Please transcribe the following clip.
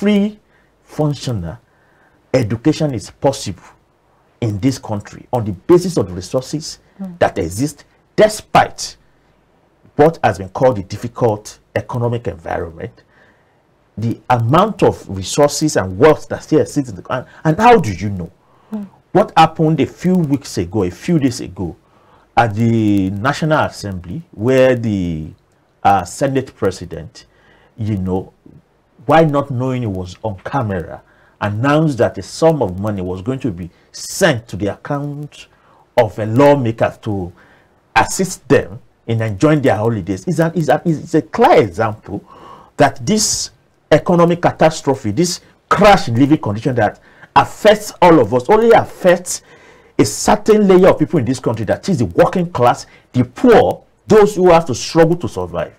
every functional education is possible in this country on the basis of the resources that exist despite what has been called the difficult economic environment, the amount of resources and wealth that still exists in the country. And how do you know? What happened a few weeks ago, a few days ago, at the National Assembly, where the uh, Senate president, you know, why not knowing it was on camera, announced that a sum of money was going to be sent to the account of a lawmaker to assist them in enjoying their holidays is, an, a clear example that this economic catastrophe, this crash in living condition that affects all of us, only affects a certain layer of people in this country, that is the working class, the poor, those who have to struggle to survive.